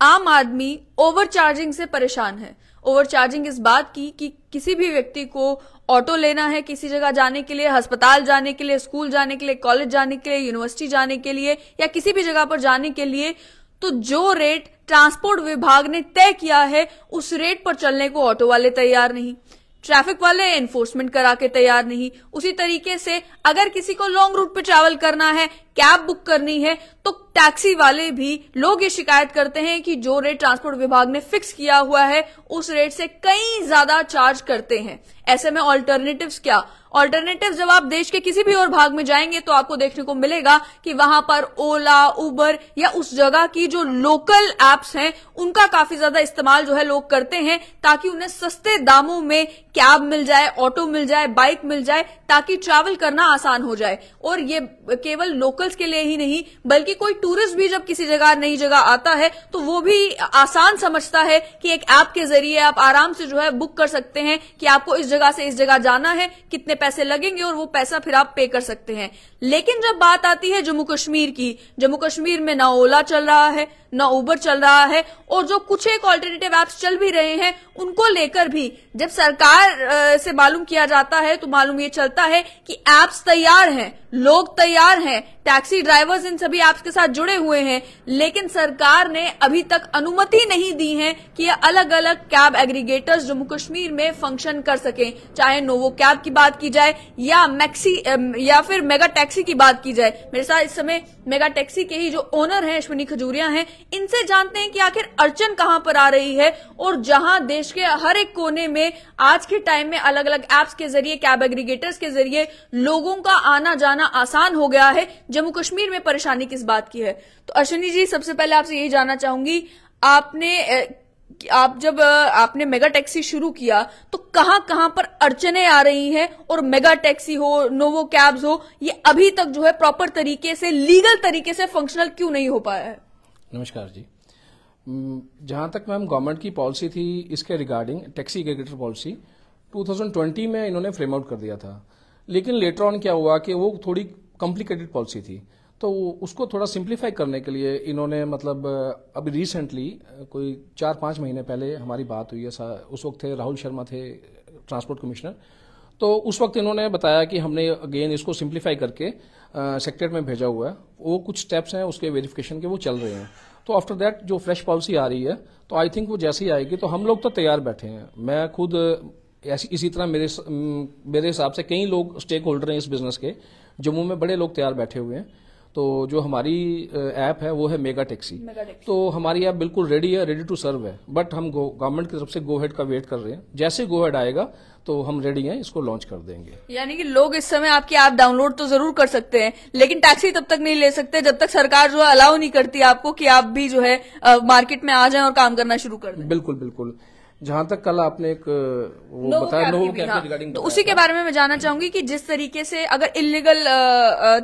आम आदमी ओवरचार्जिंग से परेशान है। ओवरचार्जिंग इस बात की कि किसी भी व्यक्ति को ऑटो लेना है किसी जगह जाने के लिए, अस्पताल जाने के लिए स्कूल जाने के लिए कॉलेज जाने के लिए यूनिवर्सिटी जाने के लिए या किसी भी जगह पर जाने के लिए तो जो रेट ट्रांसपोर्ट विभाग ने तय किया है, उस रेट पर चलने को ऑटो वाले तैयार नहीं। ट्रैफ़िक वाले एनफोर्समेंट करा के तैयार नहीं। उसी तरीके से अगर किसी को लॉन्ग रूट पे ट्रैवल करना है कैब बुक करनी है तो टैक्सी वाले भी लोग ये शिकायत करते हैं कि जो रेट ट्रांसपोर्ट विभाग ने फिक्स किया हुआ है, उस रेट से कई ज़्यादा चार्ज करते हैं। ऐसे में ऑल्टरनेटिव्स क्या? ऑल्टरनेटिव जब आप देश के किसी भी और भाग में जाएँगे तो आपको देखने को मिलेगा कि वहाँ पर ओला उबर या उस जगह की जो लोकल एप्स हैं, उनका काफ़ी ज़्यादा इस्तेमाल जो है लोग करते हैं, ताकि उन्हें सस्ते दामों में कैब मिल जाए, ऑटो मिल जाए, बाइक मिल जाए, ताकि ट्रैवल करना आसान हो जाए। और ये केवल लोकल्स के लिए ही नहीं, बल्कि कोई टूरिस्ट भी जब किसी जगह, नई जगह आता है तो वो भी आसान समझता है कि एक ऐप के ज़रिए आप आराम से जो है बुक कर सकते हैं कि आपको इस जगह से इस जगह जाना है, कितने पैसे लगेंगे और वो पैसा फिर आप पे कर सकते हैं। लेकिन जब बात आती है जम्मू कश्मीर की, जम्मू कश्मीर में ना ओला चल रहा है न उबर चल रहा है और जो कुछ एक ऑल्टरनेटिव एप्स चल भी रहे हैं, उनको लेकर भी जब सरकार से मालूम किया जाता है तो मालूम ये चलता है कि एप्स तैयार हैं, लोग तैयार हैं टैक्सी ड्राइवर्स इन सभी एप्स के साथ जुड़े हुए हैं, लेकिन सरकार ने अभी तक अनुमति नहीं दी है कि ये अलग अलग कैब एग्रीगेटर्स जम्मू कश्मीर में फ़ंक्शन कर सकें। चाहे नोवो कैब की बात की जाए, या मैक्सी या फिर मेगा टैक्सी की बात की जाए। मेरे साथ इस समय मेगा टैक्सी के ही जो ओनर हैं, अश्विनी खजूरिया हैं इनसे जानते हैं कि आखिर अड़चन कहाँ पर आ रही है और जहाँ देश के हर एक कोने में आज के टाइम में अलग अलग एप्स के ज़रिए कैब एग्रीगेटर्स के ज़रिए लोगों का आना जाना आसान हो गया है। जम्मू कश्मीर में परेशानी किस बात की है? तो अश्विनी जी, सबसे पहले आपसे यही जानना चाहूँगी, आपने आप जब आपने मेगा टैक्सी शुरू किया तो कहाँ कहाँ पर अड़चने आ रही हैं और मेगा टैक्सी हो, नोवो कैब्स हो, ये अभी तक जो है प्रॉपर तरीके से लीगल तरीके से फंक्शनल क्यों नहीं हो पाया है? नमस्कार जी। जहाँ तक मैम गवर्नमेंट की पॉलिसी थी, इसके रिगार्डिंग टैक्सी एग्रीगेटर पॉलिसी 2020 में इन्होंने फ्रेम आउट कर दिया था। लेकिन लेटर ऑन क्या हुआ कि वो थोड़ी कॉम्प्लिकेटेड पॉलिसी थी। तो उसको थोड़ा सिंप्लीफाई करने के लिए इन्होंने मतलब अभी रिसेंटली कोई चार पाँच महीने पहले हमारी बात हुई है उस वक्त थे राहुल शर्मा थे ट्रांसपोर्ट कमिश्नर तो उस वक्त इन्होंने बताया कि हमने अगेन इसको सिंप्लीफाई करके सेक्टर में भेजा हुआ है। वो कुछ स्टेप्स हैं उसके वेरिफिकेशन के, वो चल रहे हैं। तो आफ्टर दैट जो फ्रेश पॉलिसी आ रही है तो आई थिंक वो जैसे ही आएगी तो हम लोग तो तैयार बैठे हैं। मैं खुद, ऐसी, इसी तरह मेरे मेरे हिसाब से कई लोग स्टेक होल्डर हैं इस बिज़नेस के, जम्मू में बड़े लोग तैयार बैठे हुए हैं। तो जो हमारी ऐप है वो है मेगा टैक्सी तो हमारी ऐप बिल्कुल रेडी है रेडी टू सर्व है। बट हम गवर्नमेंट की तरफ़ से गो हेड का वेट कर रहे हैं। जैसे गो हेड आएगा तो हम रेडी हैं इसको लॉन्च कर देंगे। यानी कि लोग इस समय आपकी ऐप आप डाउनलोड तो ज़रूर कर सकते हैं लेकिन टैक्सी तब तक नहीं ले सकते जब तक सरकार जो है अलाउ नहीं करती आपको कि आप भी जो है मार्केट में आ जाएँ और काम करना शुरू कर दें। बिल्कुल बिल्कुल। जहाँ तक कल आपने एक वो बताया नो हाँ, रिगार्डिंग तो उसी के बारे में मैं जानना चाहूँगी कि जिस तरीके से अगर इलीगल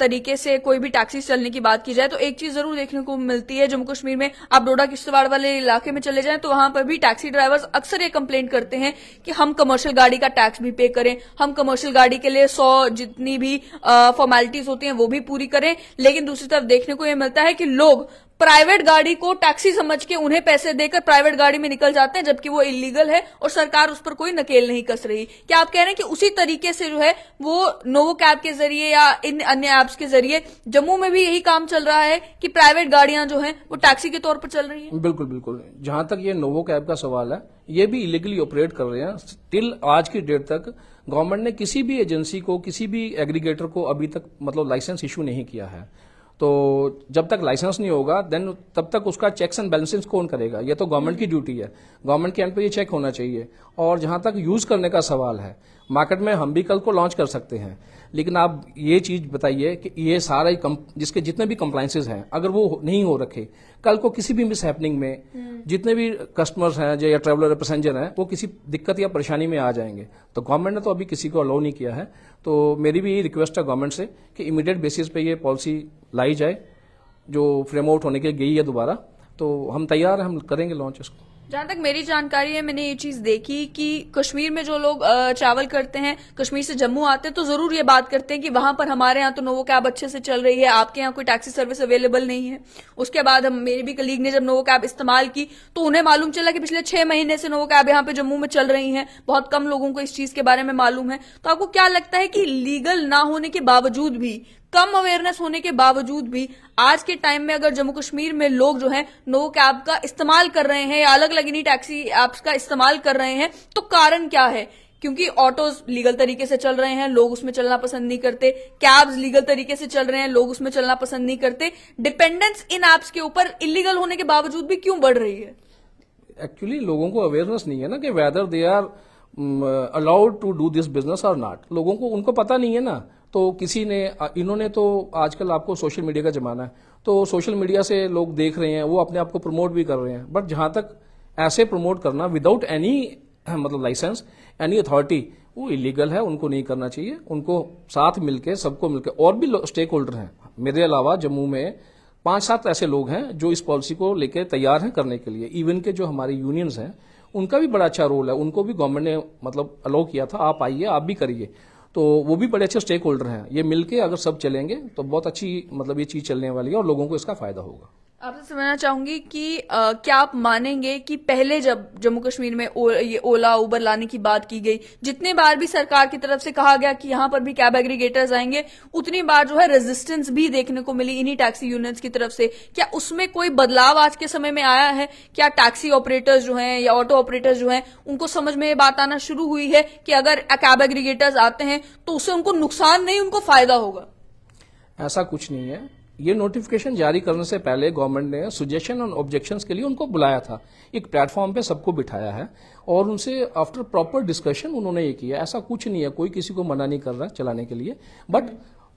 तरीके से कोई भी टैक्सी चलने की बात की जाए तो एक चीज़ ज़रूर देखने को मिलती है जम्मू कश्मीर में। आप डोडा किश्तवाड़ वाले इलाके में चले जाएँ तो वहाँ पर भी टैक्सी ड्राइवर्स अक्सर ये कंप्लेंट करते हैं कि हम कमर्शियल गाड़ी का टैक्स भी पे करें हम कमर्शियल गाड़ी के लिए सौ जितनी भी फॉर्मेलिटीज होती हैं वो भी पूरी करें। लेकिन दूसरी तरफ़ देखने को यह मिलता है कि लोग प्राइवेट गाड़ी को टैक्सी समझ के उन्हें पैसे देकर प्राइवेट गाड़ी में निकल जाते हैं, जबकि वो इलीगल है और सरकार उस पर कोई नकेल नहीं कस रही। क्या आप कह रहे हैं कि उसी तरीके से जो है, वो नोवो कैब के ज़रिए या इन अन्य एप्स के ज़रिए जम्मू में भी यही काम चल रहा है कि प्राइवेट गाड़ियाँ जो है, वो टैक्सी के तौर पर चल रही है? बिल्कुल बिल्कुल। जहाँ तक ये नोवो कैब का सवाल है, ये भी इलीगली ऑपरेट कर रहे हैं। टिल आज की डेट तक गवर्नमेंट ने किसी भी एजेंसी को, किसी भी एग्रीगेटर को अभी तक मतलब लाइसेंस इशू नहीं किया है। तो जब तक लाइसेंस नहीं होगा देन तब तक उसका चेक्स एंड बैलेंसेस कौन करेगा? ये तो गवर्नमेंट की ड्यूटी है। गवर्नमेंट के एंड पे ये चेक होना चाहिए। और जहाँ तक यूज़ करने का सवाल है मार्केट में हम भी कल को लॉन्च कर सकते हैं। लेकिन आप ये चीज़ बताइए कि ये सारे जिसके जितने भी कंप्लाइंसेज हैं, अगर वो नहीं हो रखे कल को किसी भी मिस हैपनिंग में हम्म। जितने भी कस्टमर्स हैं या ट्रेवलर पैसेंजर हैं वो किसी दिक्कत या परेशानी में आ जाएँगे। तो गवर्नमेंट ने तो अभी किसी को अलाउ नहीं किया है। तो मेरी भी यही रिक्वेस्ट है गवर्नमेंट से कि इमीडिएट बेसिस पे ये पॉलिसी लाई जाए जो फ्रेम आउट होने के लिए गई है दोबारा। तो हम तैयार हैं हम करेंगे लॉन्च इसको। जहाँ तक मेरी जानकारी है, मैंने ये चीज़ देखी कि कश्मीर में जो लोग ट्रैवल करते हैं, कश्मीर से जम्मू आते हैं तो ज़रूर ये बात करते हैं कि वहाँ पर हमारे यहाँ तो नोवो कैब अच्छे से चल रही है, आपके यहाँ कोई टैक्सी सर्विस अवेलेबल नहीं है। उसके बाद हम, मेरे भी कलीग ने जब नोवो कैब इस्तेमाल की तो उन्हें मालूम चला कि पिछले छह महीने से नोवो कैब यहाँ पे जम्मू में चल रही है। बहुत कम लोगों को इस चीज़ के बारे में मालूम है। तो आपको क्या लगता है कि लीगल ना होने के बावजूद भी कम अवेयरनेस होने के बावजूद भी आज के टाइम में अगर जम्मू कश्मीर में लोग जो है नो कैब का इस्तेमाल कर रहे हैं या अलग अलग इन्हीं टैक्सी एप्स का इस्तेमाल कर रहे हैं तो कारण क्या है? क्योंकि ऑटोज लीगल तरीके से चल रहे हैं, लोग उसमें चलना पसंद नहीं करते कैब्स लीगल तरीके से चल रहे हैं, लोग उसमें चलना पसंद नहीं करते। डिपेंडेंस इन एप्स के ऊपर इलीगल होने के बावजूद भी क्यों बढ़ रही है? एक्चुअली लोगों को अवेयरनेस नहीं है ना कि whether they are allowed to do this business और नॉट लोगों को, उनको पता नहीं है ना तो किसी ने, इन्होंने तो आजकल आपको सोशल मीडिया का जमाना है। तो सोशल मीडिया से लोग देख रहे हैं, वो अपने आप को प्रमोट भी कर रहे हैं। बट जहाँ तक ऐसे प्रमोट करना विदाउट एनी मतलब लाइसेंस एनी अथॉरिटी वो इलीगल है, उनको नहीं करना चाहिए। उनको साथ मिलके, सबको मिलके, और भी स्टेक होल्डर हैं। मेरे अलावा जम्मू में पाँच सात ऐसे लोग हैं, जो इस पॉलिसी को लेकर तैयार हैं करने के लिए। इवन के जो हमारे यूनियंस हैं, उनका भी बड़ा अच्छा रोल है। उनको भी गवर्नमेंट ने मतलब अलाउ किया था, आप आइए, आप भी करिए। तो वो भी बड़े अच्छे स्टेक होल्डर हैं। ये मिलके अगर सब चलेंगे तो बहुत अच्छी मतलब ये चीज़ चलने वाली है और लोगों को इसका फ़ायदा होगा। आपसे समझना चाहूँगी कि आ, क्या आप मानेंगे कि पहले जब जम्मू कश्मीर में ओ, ये ओला उबर लाने की बात की गई जितने बार भी सरकार की तरफ़ से कहा गया कि यहाँ पर भी कैब एग्रीगेटर्स आएँगे उतनी बार जो है रेजिस्टेंस भी देखने को मिली इन्हीं टैक्सी यूनिट्स की तरफ़ से। क्या उसमें कोई बदलाव आज के समय में आया है? क्या टैक्सी ऑपरेटर्स जो है या ऑटो ऑपरेटर्स जो है उनको समझ में ये बात आना शुरू हुई है कि अगर कैब एग्रीगेटर्स आते हैं तो उससे उनको नुकसान नहीं उनको फ़ायदा होगा? ऐसा कुछ नहीं है। ये नोटिफिकेशन जारी करने से पहले गवर्नमेंट ने सुजेशन और ऑब्जेक्शन के लिए उनको बुलाया था। एक प्लेटफॉर्म पे सबको बिठाया है और उनसे आफ्टर प्रॉपर डिस्कशन उन्होंने ये किया। ऐसा कुछ नहीं है, कोई किसी को मना नहीं कर रहा चलाने के लिए। बट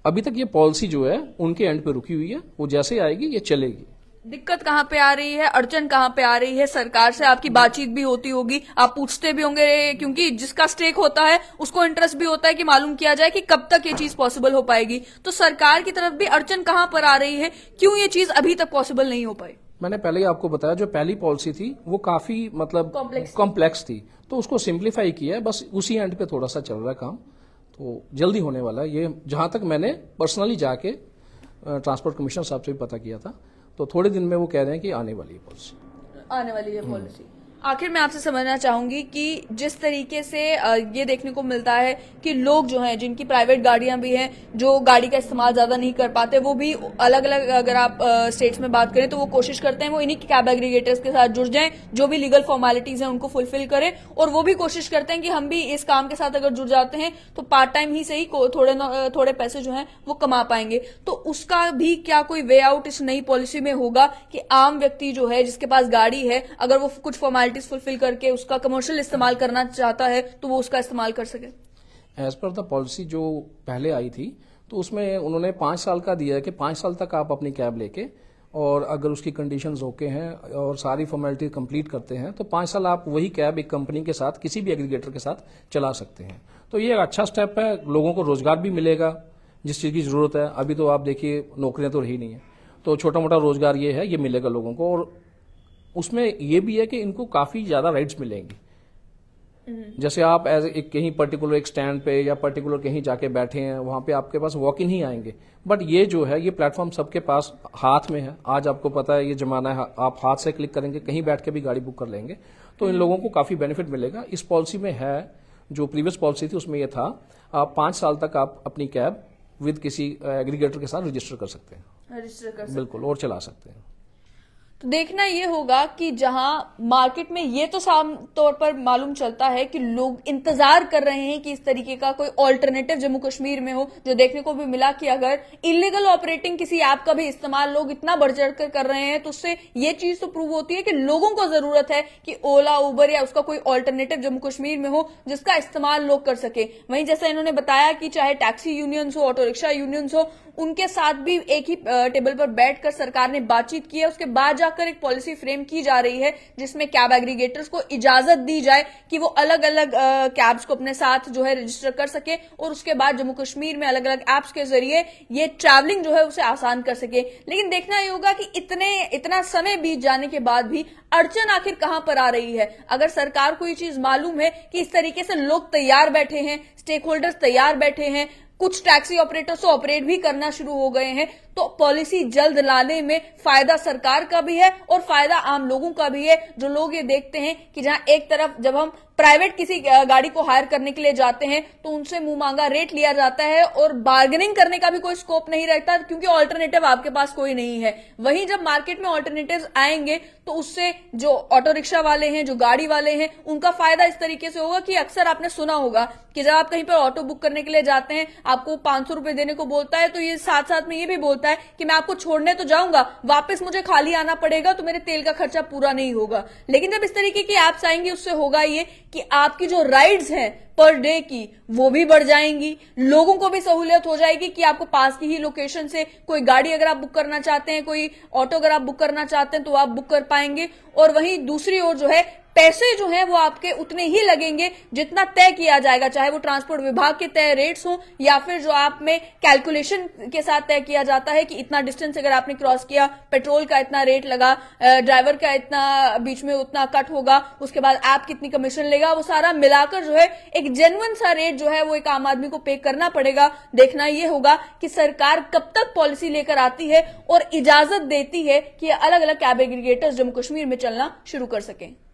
अभी तक ये पॉलिसी जो है, उनके एंड पे रुकी हुई है। वो जैसे आएगी, ये चलेगी। दिक्कत कहाँ पे आ रही है? अड़चन कहाँ पे आ रही है? सरकार से आपकी बातचीत भी होती होगी। आप पूछते भी होंगे क्योंकि जिसका स्टेक होता है उसको इंटरेस्ट भी होता है कि मालूम किया जाए कि कब तक ये चीज़ पॉसिबल हो पाएगी। तो सरकार की तरफ़ भी अड़चन कहाँ पर आ रही है? क्यों ये चीज़ अभी तक पॉसिबल नहीं हो पाई? मैंने पहले ही आपको बताया जो पहली पॉलिसी थी वो काफ़ी मतलब कॉम्प्लेक्स थी। तो उसको सिंप्लीफाई किया है बस उसी एंड पे थोड़ा सा चल रहा है काम। तो जल्दी होने वाला है। ये जहाँ तक मैंने पर्सनली जाके ट्रांसपोर्ट कमिश्नर साहब से भी पता किया था तो थोड़े दिन में वो कह रहे हैं कि आने वाली है पॉलिसी आने वाली है पॉलिसी आखिर मैं आपसे समझना चाहूँगी कि जिस तरीके से ये देखने को मिलता है कि लोग जो हैं, जिनकी प्राइवेट गाड़ियाँ भी हैं, जो गाड़ी का इस्तेमाल ज़्यादा नहीं कर पाते, वो भी अलग अलग अगर आप स्टेट्स में बात करें तो वो कोशिश करते हैं वो इन्हीं कैब एग्रीगेटर्स के साथ जुड़ जाएँ, जो भी लीगल फॉर्मेलिटीज हैं उनको फुलफिल करें, और वो भी कोशिश करते हैं कि हम भी इस काम के साथ अगर जुड़ जाते हैं तो पार्ट टाइम ही सही थोड़े थोड़े पैसे जो है, वो कमा पाएँगे। तो उसका भी क्या कोई वे आउट इस नई पॉलिसी में होगा कि आम व्यक्ति जो है, जिसके पास गाड़ी है, अगर वो कुछ फॉर्मेलिटी फॉर्मेलिटीज फुलफिल करके उसका कमर्शियल इस्तेमाल करना चाहता है तो वो उसका इस्तेमाल कर सके। एज पर द पॉलिसी जो पहले आई थी तो उसमें उन्होंने पाँच साल का दिया है कि पाँच साल तक आप अपनी कैब लेके और अगर उसकी कंडीशंस ओके हैं और सारी फॉर्मेलिटी कंप्लीट करते हैं तो पाँच साल आप वही कैब एक कंपनी के साथ, किसी भी एग्रीगेटर के साथ चला सकते हैं। तो ये एक अच्छा स्टेप है, लोगों को रोज़गार भी मिलेगा, जिस चीज़ की ज़रूरत है। अभी तो आप देखिए, नौकरियाँ तो रही नहीं है। तो छोटा मोटा रोज़गार ये है, ये मिलेगा लोगों को और उसमें ये भी है कि इनको काफ़ी ज़्यादा राइट्स मिलेंगी। हम्म। जैसे आप एज एक कहीं पर्टिकुलर एक स्टैंड पे या पर्टिकुलर कहीं जाके बैठे हैं वहाँ पे आपके पास वॉक इन ही आएँगे। बट ये जो है ये प्लेटफॉर्म सबके पास हाथ में है। आज आपको पता है ये जमाना है आप हाथ से क्लिक करेंगे कहीं बैठ के भी गाड़ी बुक कर लेंगे तो इन हम्म। लोगों को काफ़ी बेनिफिट मिलेगा। इस पॉलिसी में है जो प्रीवियस पॉलिसी थी उसमें यह था आप पाँच साल तक आप अपनी कैब विद किसी एग्रीगेटर के साथ रजिस्टर कर सकते हैं। रजिस्टर कर सकते बिल्कुल और चला सकते हैं। देखना ये होगा कि जहाँ मार्केट में ये तो साम तौर पर मालूम चलता है कि लोग इंतज़ार कर रहे हैं कि इस तरीके का कोई ऑल्टरनेटिव जम्मू कश्मीर में हो, जो देखने को भी मिला कि अगर इलीगल ऑपरेटिंग किसी ऐप का भी इस्तेमाल लोग इतना बढ़ चढ़ कर कर रहे हैं तो उससे ये चीज़ तो प्रूव होती है कि लोगों को ज़रूरत है कि ओला उबर या उसका कोई ऑल्टरनेटिव जम्मू कश्मीर में हो, जिसका इस्तेमाल लोग कर सके। वहीं जैसा इन्होंने बताया कि चाहे टैक्सी यूनियंस हो ऑटो रिक्शा यूनियंस हो, उनके साथ भी एक ही टेबल पर बैठकर सरकार ने बातचीत की है, उसके बाद जाकर लाकर एक पॉलिसी फ्रेम की जा रही है, जिसमें कैब एग्रीगेटर्स को इजाज़त दी जाए कि वो अलग अलग कैब्स को अपने साथ जो है रजिस्टर कर सके और उसके बाद जम्मू कश्मीर में अलग अलग एप्स के ज़रिए ये ट्रैवलिंग जो है उसे आसान कर सके। लेकिन देखना ये होगा कि इतने, इतना समय बीत जाने के बाद भी अड़चन आखिर कहाँ पर आ रही है? अगर सरकार को ये चीज़ मालूम है कि इस तरीके से लोग तैयार बैठे हैं स्टेक होल्डर्स तैयार बैठे हैं, कुछ टैक्सी ऑपरेटर्स तो ऑपरेट भी करना शुरू हो गए हैं तो पॉलिसी जल्द लाने में फ़ायदा सरकार का भी है और फ़ायदा आम लोगों का भी है, जो लोग ये देखते हैं कि जहाँ एक तरफ़ जब हम प्राइवेट किसी गाड़ी को हायर करने के लिए जाते हैं तो उनसे मुँह मांगा रेट लिया जाता है और बार्गेनिंग करने का भी कोई स्कोप नहीं रहता, क्योंकि ऑल्टरनेटिव आपके पास कोई नहीं है। वहीं जब मार्केट में ऑल्टरनेटिव आएँगे तो उससे जो ऑटो रिक्शा वाले हैं, जो गाड़ी वाले हैं, उनका फ़ायदा इस तरीके से होगा कि अक्सर आपने सुना होगा कि जब आप कहीं पर ऑटो बुक करने के लिए जाते हैं, आपको पाँच सौ देने को बोलता है तो ये साथ साथ में ये भी बोलता है कि मैं आपको छोड़ने तो जाऊँगा, वापस मुझे खाली आना पड़ेगा तो मेरे तेल का खर्चा पूरा नहीं होगा। लेकिन जब इस तरीके की एप्स आएँगी, उससे होगा ये कि आपकी जो राइड्स हैं पर डे की, वो भी बढ़ जाएँगी। लोगों को भी सहूलियत हो जाएगी कि आपको पास की ही लोकेशन से कोई गाड़ी अगर आप बुक करना चाहते हैं, कोई ऑटो अगर आप बुक करना चाहते हैं तो आप बुक कर पाएँगे। और वहीं दूसरी ओर जो है पैसे जो है वो आपके उतने ही लगेंगे जितना तय किया जाएगा, चाहे वो ट्रांसपोर्ट विभाग के तय रेट्स हो या फिर जो आप में कैलकुलेशन के साथ तय किया जाता है कि इतना डिस्टेंस अगर आपने क्रॉस किया पेट्रोल का इतना रेट लगा ड्राइवर का इतना बीच में उतना कट होगा, उसके बाद ऐप कितनी कमीशन लेगा, वो सारा मिलाकर जो है एक जेनुअन सा रेट जो है वो एक आम आदमी को पे करना पड़ेगा। देखना यह होगा कि सरकार कब तक पॉलिसी लेकर आती है और इजाज़त देती है कि अलग अलग कैब एग्रीगेटर्स जम्मू कश्मीर में चलना शुरू कर सकें।